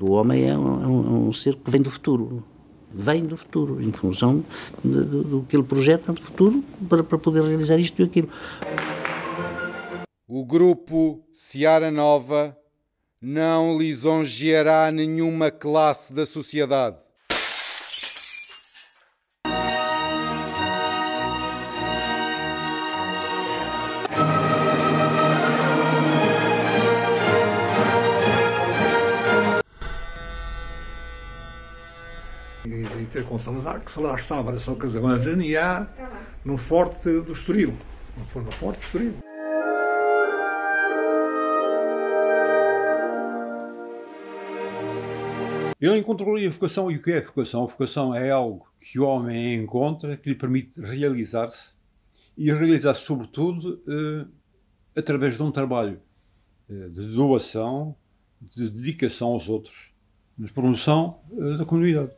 O homem é um, é um, um ser que vem do futuro. Vem do futuro, em função do que ele projeta no futuro para, para poder realizar isto e aquilo. O grupo Seara Nova não lisonjeará nenhuma classe da sociedade. E ter com Salazar, que lá estava na sua casa Manzaniá, no forte do Estoril. Foi no forte do Estoril. Ele encontrou a vocação. E o que é a vocação? A vocação é algo que o homem encontra, que lhe permite realizar-se e realizar-se, sobretudo, eh, através de um trabalho eh, de doação, de dedicação aos outros, de promoção eh, da comunidade.